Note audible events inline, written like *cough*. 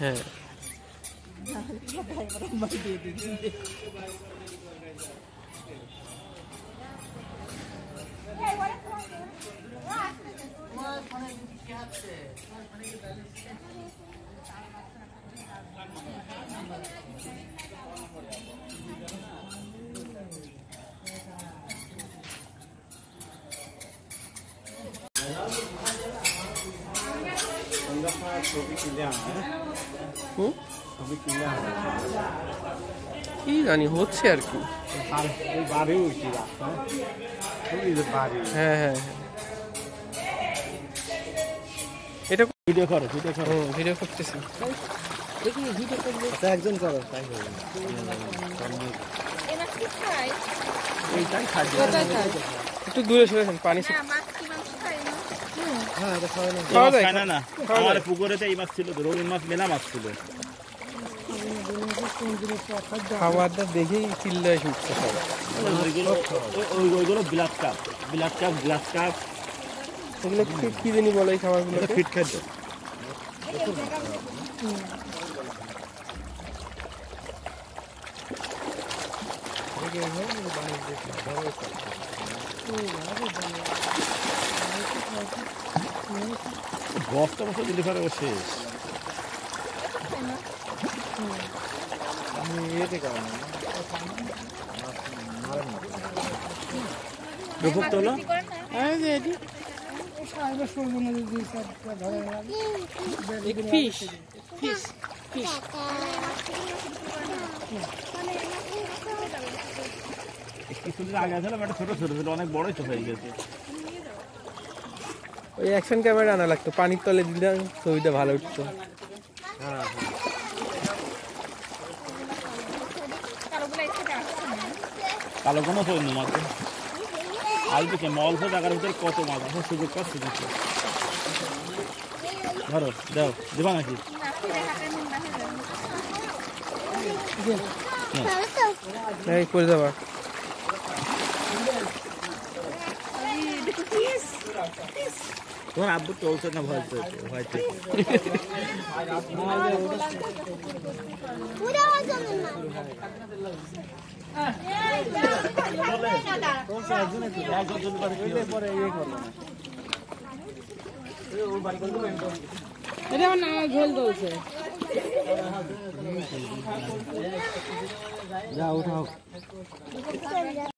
হ্যাঁ *laughs* কি জানি হচ্ছে আর কি। হ্যাঁ হ্যাঁ হ্যাঁ। এটা ভিডিও করো ভিডিও করো। ভিডিও করতেছি। আচ্ছা একজন করো তাই? একটু দূরে সরেছেন পানি না, মাছ কি মাংস খায় না? হ্যাঁ এটা খাওয়া না না আমার। পুকুরেতে এই মাছ ছিল তো মাছ মেলা মাছ ছিল খাবারটা দেখেই চিল্লায় শুটছে ওইগুলো ওই- ওই- blood cup blood cup glass cup এগুলো কি কি জানি বলে এই খাবারগুলো ফিট খাদ্য বস্তা বস্তা ও শেষ। আমি ইয়েতে রূপক তোলো? ফিশ কিছুদিন আগে ছিল একটা ছোট ছোট ছিল অনেক বড়ই তো হয়ে গেছে। ওই অ্যাকশন ক্যামেরা আনা লাগতো পানির তলে দিলাম ছবিটা ভালো উঠতো না। কালো কোনো সৈন্য মাছ আজ দেখে অল্প জায়গার ভিতরে কত মাছ আছে সুযোগ পাচ্ছি কিছু ধরো দাও দেবা নাকি হয়ে যাবে। এই করে যাবা তোমার আব্বু চলছে না ভয় পেয়েছে ভয় না। যা উঠাও।